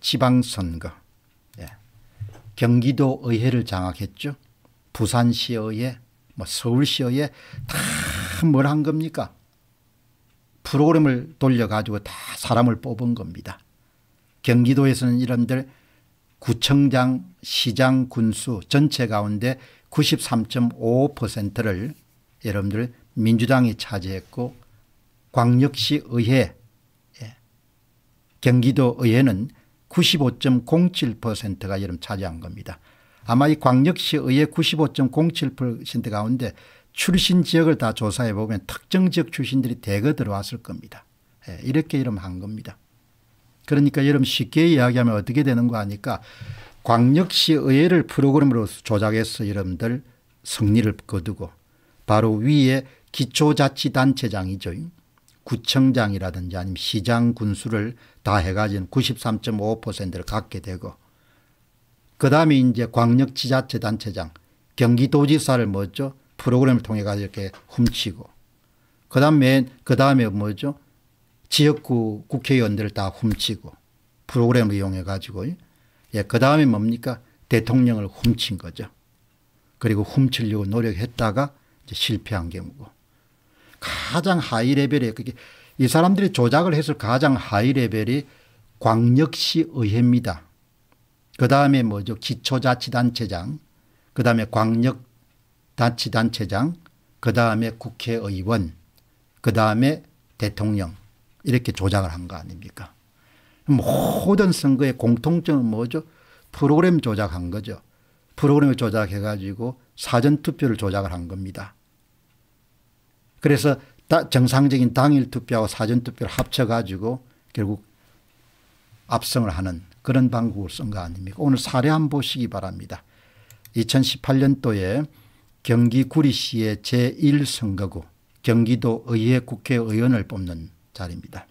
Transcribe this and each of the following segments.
지방선거 예. 경기도 의회를 장악했죠. 부산시의회 뭐 서울시의회 다 뭘 한 겁니까 프로그램을 돌려가지고 다 사람을 뽑은 겁니다. 경기도에서는 이런들 구청장 시장 군수 전체 가운데 93.5%를 여러분들 민주당이 차지했고 광역시 의회 예. 경기도 의회는 95.07%가 여러분 차지한 겁니다. 아마 이 광역시 의회 95.07% 가운데 출신 지역을 다 조사해 보면 특정 지역 출신들이 대거 들어왔을 겁니다. 예, 이렇게 이름 한 겁니다. 그러니까 여러분 쉽게 이야기하면 어떻게 되는 거 아니까 광역시 의회를 프로그램으로 조작해서 여러분들 승리를 거두고 바로 위에 기초자치단체장이죠. 구청장이라든지 아니면 시장 군수를 다 해가지고 93.5%를 갖게 되고 그 다음에 이제 광역지자체 단체장 경기도지사를 뭐죠? 프로그램을 통해 가지고 이렇게 훔치고 그 다음에 그 다음에 뭐죠? 지역구 국회의원들을 다 훔치고 프로그램을 이용해 가지고 예, 그 다음에 뭡니까? 대통령을 훔친 거죠. 그리고 훔치려고 노력했다가 실패한 경우고. 가장 high level에 그게 이 사람들이 조작을 해서 가장 high level이 광역시 의회입니다. 그 다음에 뭐죠 기초자치단체장 그 다음에 광역자치단체장 그 다음에 국회의원 그 다음에 대통령 이렇게 조작을 한 거 아닙니까? 모든 선거의 공통점은 뭐죠? 프로그램 조작한 거죠. 프로그램을 조작해 가지고 사전투표를 조작을 한 겁니다. 그래서 정상적인 당일 투표하고 사전 투표를 합쳐 가지고 결국 압승을 하는 그런 방법을 쓴 거 아닙니까 오늘 사례 한번 보시기 바랍니다 2018년도에 경기 구리시의 제1선거구 경기도 의회 국회의원을 뽑는 자리입니다.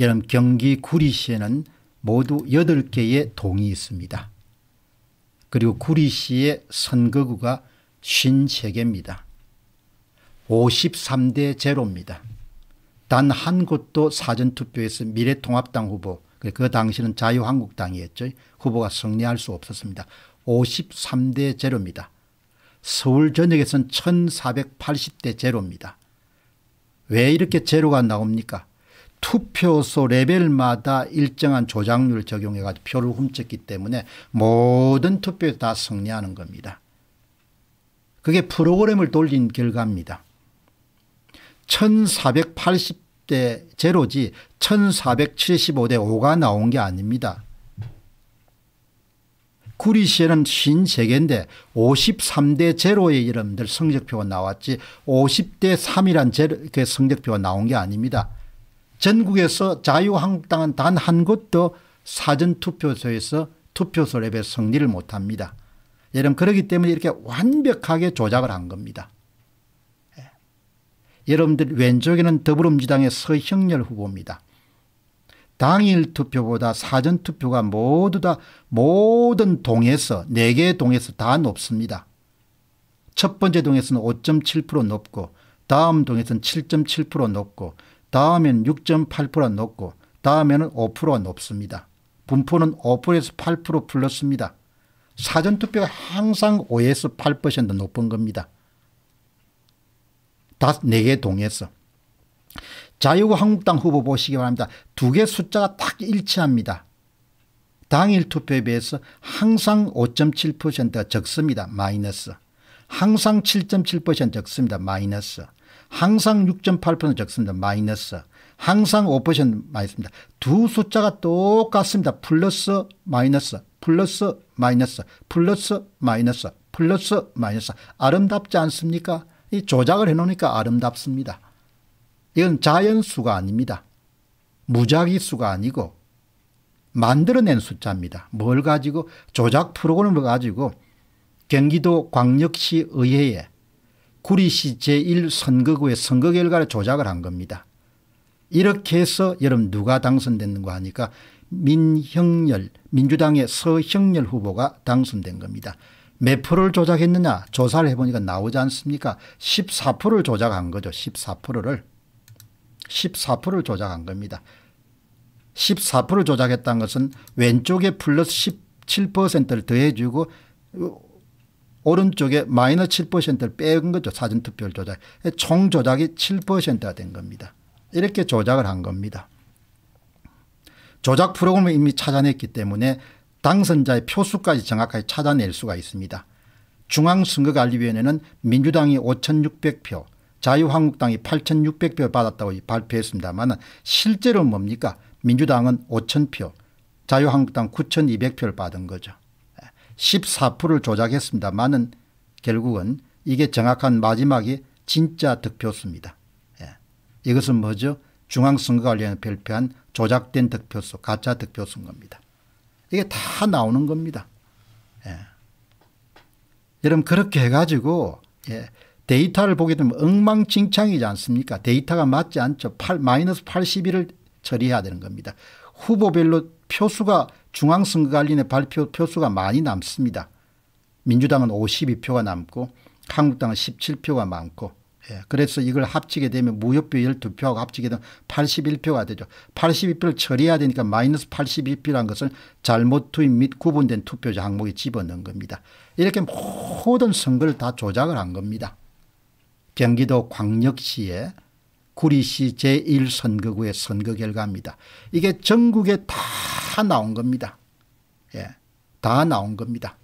여러분 경기 구리시에는 모두 8개의 동이 있습니다. 그리고 구리시의 선거구가 53개입니다. 53대 제로입니다. 단 한 곳도 사전투표에서 미래통합당 후보 그 당시는 자유한국당이었죠. 후보가 승리할 수 없었습니다. 53대 제로입니다. 서울 전역에서는 1480대 제로입니다. 왜 이렇게 제로가 나옵니까 투표소 레벨마다 일정한 조작률을 적용해 가지고 표를 훔쳤기 때문에 모든 투표에 다 승리하는 겁니다. 그게 프로그램을 돌린 결과입니다. 1480대 제로지 1475대 5가 나온 게 아닙니다. 구리시에는 53개인데 53대 제로의 이름들 성적표가 나왔지 50대 3이란 제로, 그 성적표가 나온 게 아닙니다. 전국에서 자유한국당은 단 한 곳도 사전투표소에서 투표소 랩에 승리를 못합니다. 여러분 그렇기 때문에 이렇게 완벽하게 조작을 한 겁니다. 예. 여러분들 왼쪽에는 더불어민주당의 서형렬 후보입니다. 당일 투표보다 사전 투표가 모두 다 모든 동에서 4개의 동에서 다 높습니다. 첫 번째 동에서는 5.7% 높고 다음 동에서는 7.7% 높고 다음에는 6.8% 높고 다음에는 5%가 높습니다. 분포는 5%에서 8% 플러스입니다. 사전투표가 항상 5에서 8% 높은 겁니다. 다 4개 동에서. 자유한국당 후보 보시기 바랍니다. 두 개 숫자가 딱 일치합니다. 당일 투표에 비해서 항상 5.7%가 적습니다. 마이너스. 항상 7.7% 적습니다. 마이너스. 항상 6.8% 적습니다. 마이너스. 항상 5% 마이너스입니다. 두 숫자가 똑같습니다. 플러스 마이너스 플러스 마이너스 플러스 마이너스 플러스 마이너스 아름답지 않습니까? 이 조작을 해놓으니까 아름답습니다. 이건 자연수가 아닙니다. 무작위 수가 아니고 만들어낸 숫자입니다. 뭘 가지고 조작 프로그램을 가지고 경기도 광역시 의회에 구리시 제1선거구의 선거 결과를 조작을 한 겁니다. 이렇게 해서 여러분 누가 당선됐는가 하니까 민형열 민주당의 서형열 후보가 당선된 겁니다. 몇 프로를 조작했느냐 조사를 해보니까 나오지 않습니까 14%를 조작한 거죠 14%를 14%를 조작한 겁니다. 14% 조작했다는 것은 왼쪽에 플러스 17%를 더해주고 오른쪽에 마이너스 7%를 뺀 거죠. 사전투표를 조작. 총 조작이 7%가 된 겁니다. 이렇게 조작을 한 겁니다. 조작 프로그램을 이미 찾아냈기 때문에 당선자의 표수까지 정확하게 찾아낼 수가 있습니다. 중앙선거관리위원회는 민주당이 5600표 자유한국당이 8600표 받았다고 발표했습니다만 실제로 뭡니까 민주당은 5000표 자유한국당 9200표를 받은 거죠. 14%를 조작했습니다만은 결국은 이게 정확한 마지막이 진짜 득표수입니다. 예. 이것은 뭐죠 중앙선거관리위원회 발표한 조작된 득표수 가짜 득표수인 겁니다. 이게 다 나오는 겁니다. 예. 여러분 그렇게 해가지고 예. 데이터를 보게 되면 엉망진창이지 않습니까 데이터가 맞지 않죠. 8, 마이너스 81을 처리해야 되는 겁니다. 후보별로 표수가 중앙선거관리의 발표 표수가 많이 남습니다. 민주당은 52표가 남고 한국당은 17표가 많고 예, 그래서 이걸 합치게 되면 무효표 12표하고 합치게 되면 81표가 되죠. 82표를 처리해야 되니까 마이너스 82표라는 것을 잘못 투입 및 구분된 투표자 항목에 집어넣은 겁니다. 이렇게 모든 선거를 다 조작을 한 겁니다. 경기도 광역시의 구리시 제1선거구의 선거 결과입니다. 이게 전국에 다 나온 겁니다. 예, 다 나온 겁니다.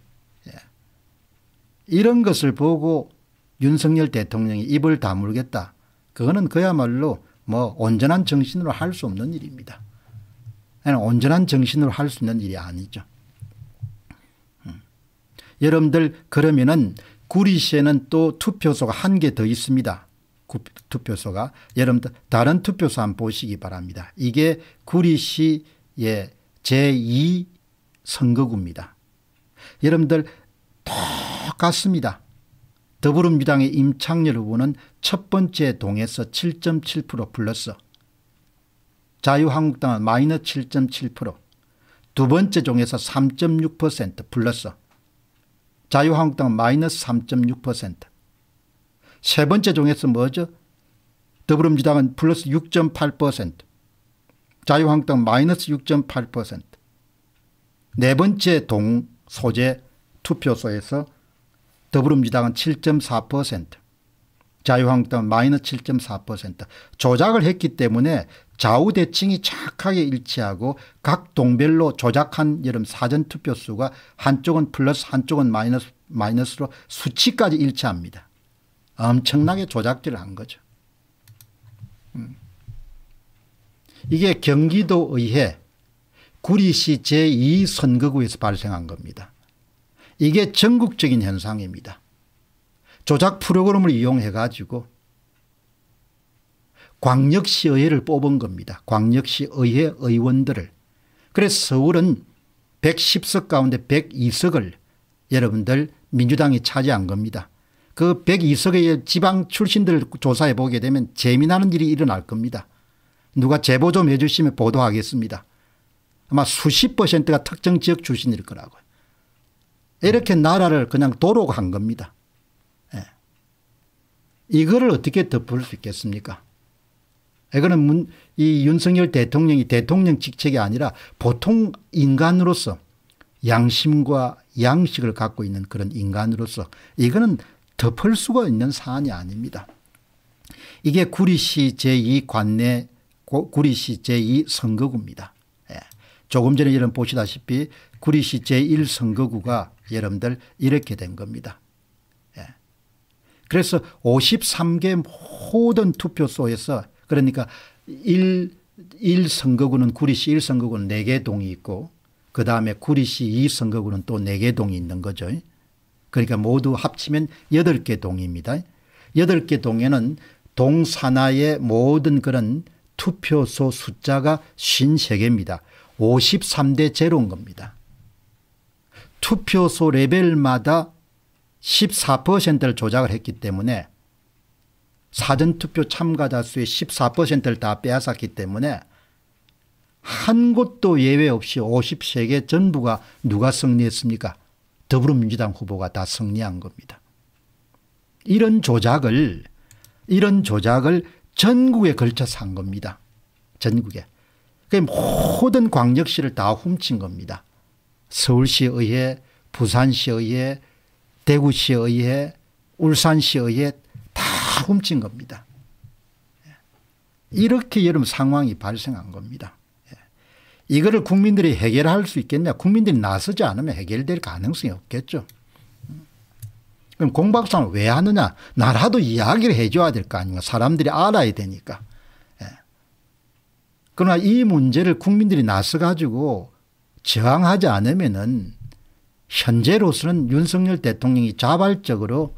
예. 이런 것을 보고 윤석열 대통령이 입을 다물겠다. 그거는 그야말로 뭐 온전한 정신으로 할 수 없는 일입니다. 온전한 정신으로 할 수 있는 일이 아니죠. 음. 여러분들 그러면은 구리시에는 또 투표소가 한 개 더 있습니다. 투표소가 여러분들 다른 투표소 한번 보시기 바랍니다. 이게 구리시의 제2 선거구입니다. 여러분들 똑같습니다. 더불어민주당의 임창열 후보는 첫 번째 동에서 7.7% 플러스 자유한국당은 마이너스 7.7%두 번째 종에서 3.6% 플러스 자유한국당은 마이너스 3.6%세 번째 종에서 뭐죠? 더불어민주당은 플러스 6.8% 자유한국당 마이너스 6.8%네 번째 동 소재 투표소에서 더불어민주당은 7.4% 자유한국당은 마이너스 7.4% 조작을 했기 때문에 좌우대칭이 정확하게 일치하고 각 동별로 조작한 여름 사전투표 수가 한쪽은 플러스 한쪽은 마이너스, 마이너스로 수치까지 일치합니다. 엄청나게 조작질을 한 거죠. 음. 이게 경기도의회 구리시 제2선거구에서 발생한 겁니다. 이게 전국적인 현상입니다. 조작 프로그램을 이용해 가지고 광역시의회를 뽑은 겁니다. 광역시의회 의원들을. 그래서 서울은 110석 가운데 102석을 여러분들 민주당이 차지한 겁니다. 그 102석의 지방 출신들을 조사해 보게 되면 재미나는 일이 일어날 겁니다. 누가 제보 좀 해 주시면 보도하겠습니다. 아마 수십 퍼센트가 특정 지역 출신일 거라고요. 이렇게 나라를 그냥 도로 간 겁니다. 예. 이거를 어떻게 덮을 수 있겠습니까? 이거는 문, 이 윤석열 대통령이 대통령 직책이 아니라 보통 인간으로서 양심과 양식을 갖고 있는 그런 인간으로서 이거는 덮을 수가 있는 사안이 아닙니다. 이게 구리시 제2관내 구리시 제2선거구입니다. 예. 조금 전에 여러분 보시다시피 구리시 제1선거구가 여러분들 이렇게 된 겁니다. 예. 그래서 53개 모든 투표소에서 그러니까 1, 1선거구는 구리시 1선거구는 4개 동이 있고 그 다음에 구리시 2선거구는 또 4개 동이 있는 거죠. 그러니까 모두 합치면 8개 동입니다. 8개 동에는 동 산하의 모든 그런 투표소 숫자가 53개입니다. 53대 제로인 겁니다. 투표소 레벨마다 14%를 조작을 했기 때문에 사전투표 참가자 수의 14%를 다 빼앗았기 때문에 한 곳도 예외 없이 53개 전부가 누가 승리했습니까 더불어민주당 후보가 다 승리한 겁니다. 이런 조작을 이런 조작을 전국에 걸쳐서 한 겁니다. 전국에. 그 모든 광역시를 다 훔친 겁니다. 대구시에 의해 울산시에 의해 다 훔친 겁니다. 이렇게 여러분 상황이 발생한 겁니다. 이거를 국민들이 해결할 수 있겠냐 국민들이 나서지 않으면 해결될 가능성이 없겠죠. 그럼 공박상을 왜 하느냐 나라도 이야기를 해줘야 될 거 아닙니까 사람들이 알아야 되니까. 그러나 이 문제를 국민들이 나서 가지고 저항하지 않으면은 현재로서는 윤석열 대통령이 자발적으로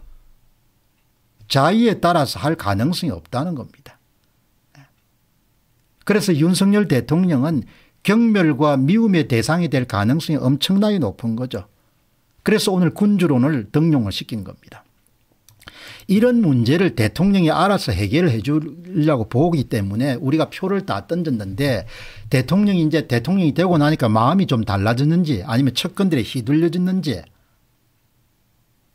자의에 따라서 할 가능성이 없다는 겁니다. 그래서 윤석열 대통령은 경멸과 미움의 대상이 될 가능성이 엄청나게 높은 거죠. 그래서 오늘 군주론을 등용을 시킨 겁니다. 이런 문제를 대통령이 알아서 해결해 주려고 보기 때문에 우리가 표를 다 던졌는데 대통령이 이제 대통령이 되고 나니까 마음이 좀 달라졌는지 아니면 척건들에 휘둘려졌는지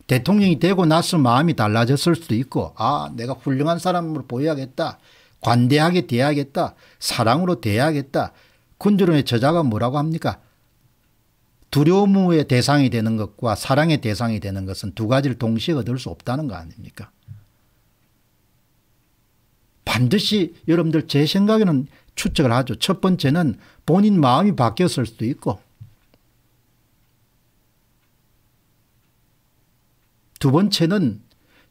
대통령이 되고 나서 마음이 달라졌을 수도 있고 아 내가 훌륭한 사람으로 보여야겠다 관대하게 대해야겠다 사랑으로 대해야겠다. 군주론의 저자가 뭐라고 합니까 두려움의 대상이 되는 것과 사랑의 대상이 되는 것은 두 가지를 동시에 얻을 수 없다는 거 아닙니까 반드시 여러분들 제 생각에는 추측을 하죠. 첫 번째는 본인 마음이 바뀌었을 수도 있고 두 번째는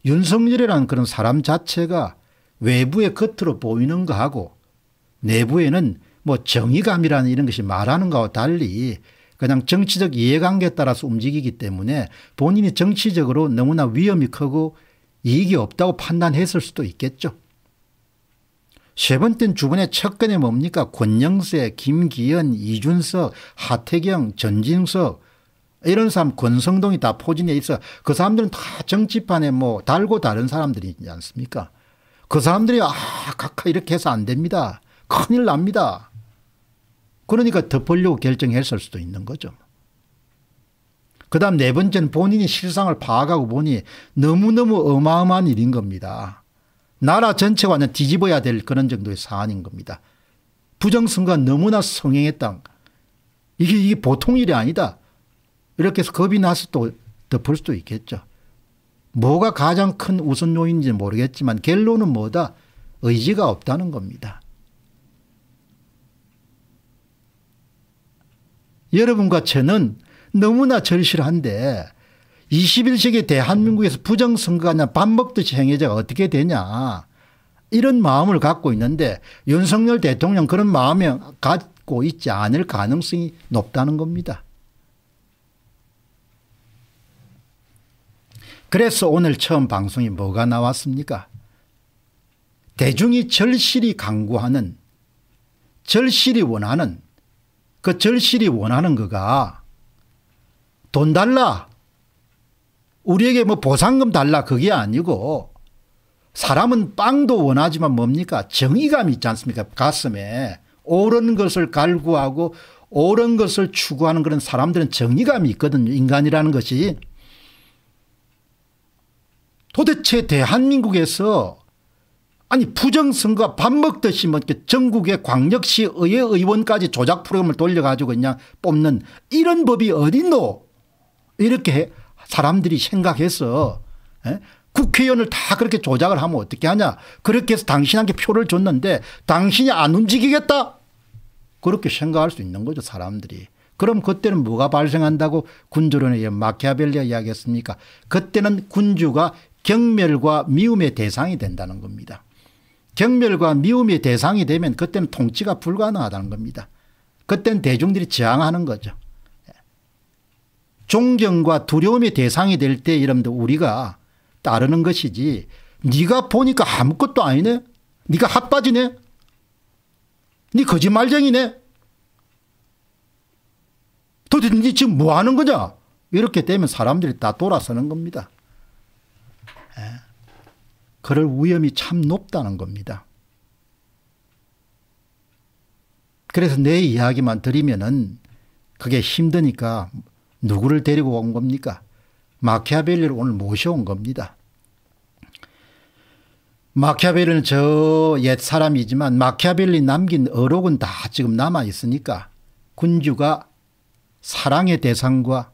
윤석열이라는 그런 사람 자체가 외부의 겉으로 보이는 거하고 내부에는 뭐 정의감이라는 이런 것이 말하는 거와 달리 그냥 정치적 이해관계에 따라서 움직이기 때문에 본인이 정치적으로 너무나 위험이 크고 이익이 없다고 판단했을 수도 있겠죠. 세 번째는 주변의 척근에 뭡니까? 권영세 김기현 이준석 하태경 전진석. 이런 사람 권성동이 다 포진해 있어. 그 사람들은 다 정치판에 뭐 달고 다른 사람들이지 않습니까? 그 사람들이 아 각하 이렇게 해서 안 됩니다. 큰일 납니다 그러니까 덮으려고 결정했을 수도 있는 거죠 그 다음 네 번째는 본인이 실상을 파악하고 보니 너무너무 어마어마한 일인 겁니다 나라 전체가 완전 뒤집어야 될 그런 정도의 사안인 겁니다. 부정선거가 너무나 성행했다. 이게, 이게 보통 일이 아니다. 이렇게 해서 겁이 나서 또 덮을 수도 있겠죠. 뭐가 가장 큰 우선 요인인지 모르겠지만 결론은 뭐다? 의지가 없다는 겁니다. 여러분과 저는 너무나 절실한데 21세기 대한민국에서 부정선거가 아니라 밥 먹듯이 행해자가 어떻게 되냐 이런 마음을 갖고 있는데 윤석열 대통령 그런 마음을 갖고 있지 않을 가능성이 높다는 겁니다. 그래서 오늘 처음 방송이 뭐가 나왔습니까 대중이 절실히 강구하는 절실히 원하는 그 절실히 원하는 거가 돈 달라. 우리에게 뭐 보상금 달라. 그게 아니고 사람은 빵도 원하지만 뭡니까? 정의감이 있지 않습니까? 가슴에 옳은 것을 갈구하고 옳은 것을 추구하는 그런 사람들은 정의감이 있거든요. 인간이라는 것이. 도대체 대한민국에서 아니 부정선거 밥 먹듯이 뭐 전국의 광역시 의회 의원까지 조작 프로그램을 돌려가지고 그냥 뽑는 이런 법이 어딨노? 이렇게 사람들이 생각해서 에? 국회의원을 다 그렇게 조작을 하면 어떻게 하냐? 그렇게 해서 당신한테 표를 줬는데 당신이 안 움직이겠다? 그렇게 생각할 수 있는 거죠 사람들이. 그럼 그때는 뭐가 발생한다고 군주론에 마키아벨리가 이야기했습니까? 그때는 군주가 경멸과 미움의 대상이 된다는 겁니다 경멸과 미움의 대상이 되면 그때는 통치가 불가능하다는 겁니다. 그때는 대중들이 저항하는 거죠. 존경과 두려움의 대상이 될때 여러분들 우리가 따르는 것이지 네가 보니까 아무것도 아니네? 네가 핫바지네? 네 거짓말쟁이네? 도대체 네 지금 뭐 하는 거냐? 이렇게 되면 사람들이 다 돌아서는 겁니다. 예. 그럴 위험이 참 높다는 겁니다. 그래서 내 이야기만 드리면은 그게 힘드니까 누구를 데리고 온 겁니까? 마키아벨리를 오늘 모셔온 겁니다. 마키아벨리는 저 옛 사람이지만 마키아벨리 남긴 어록은 다 지금 남아 있으니까 군주가 사랑의 대상과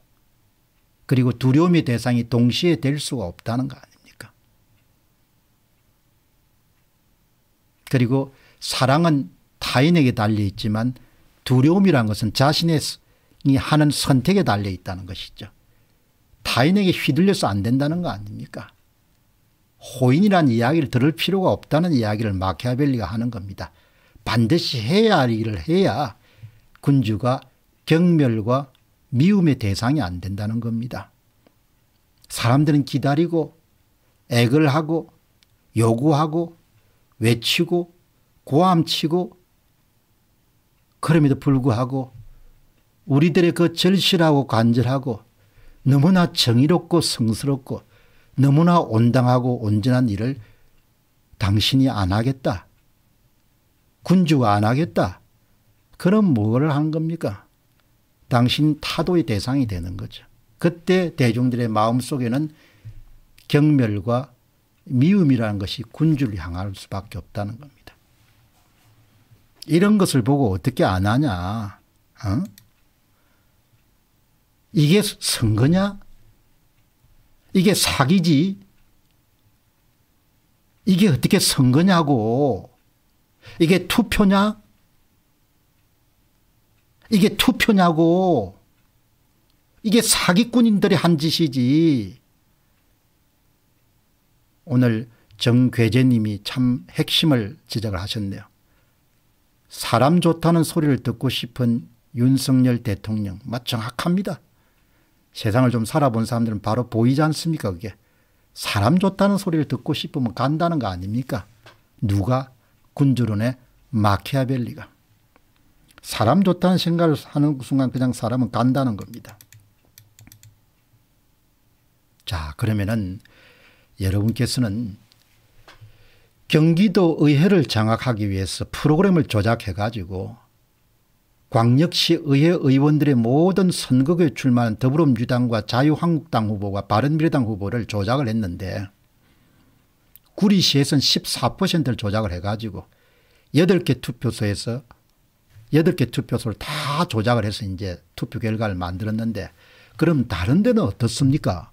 그리고 두려움의 대상이 동시에 될 수가 없다는 거 아닙니까 그리고 사랑은 타인에게 달려 있지만 두려움이란 것은 자신이 하는 선택에 달려 있다는 것이죠. 타인에게 휘둘려서 안 된다는 거 아닙니까 호인이라는 이야기를 들을 필요가 없다는 이야기를 마키아벨리가 하는 겁니다. 반드시 해야 할 일을 해야 군주가 경멸과 미움의 대상이 안 된다는 겁니다. 사람들은 기다리고 액을 하고 요구하고 외치고 고함치고 그럼에도 불구하고 우리들의 그 절실하고 간절하고 너무나 정의롭고 성스럽고 너무나 온당하고 온전한 일을 당신이 안 하겠다. 군주가 안 하겠다. 그럼 뭐를 하는 겁니까? 당신 타도의 대상이 되는 거죠. 그때 대중들의 마음속에는 경멸과 미움이라는 것이 군주를 향할 수밖에 없다는 겁니다. 이런 것을 보고 어떻게 안 하냐. 어? 이게 선거냐? 이게 사기지. 이게 어떻게 선거냐고. 이게 투표냐? 이게 투표냐고. 이게 사기꾼인들이 한 짓이지. 오늘 정괴재님이 참 핵심을 지적을 하셨네요. 사람 좋다는 소리를 듣고 싶은 윤석열 대통령. 맞 정확합니다. 세상을 좀 살아본 사람들은 바로 보이지 않습니까 그게. 사람 좋다는 소리를 듣고 싶으면 간다는 거 아닙니까 누가 군주론의 마키아벨리가. 사람 좋다는 생각을 하는 순간 그냥 사람은 간다는 겁니다. 자 그러면은 여러분께서는 경기도 의회를 장악하기 위해서 프로그램을 조작해 가지고 광역시 의회 의원들의 모든 선거구에 출마한 더불어민주당과 자유한국당 후보가 바른미래당 후보를 조작을 했는데 구리시에서는 14%를 조작을 해가지고 8개 투표소에서 8개 투표소를 다 조작을 해서 이제 투표 결과를 만들었는데 그럼 다른 데는 어떻습니까?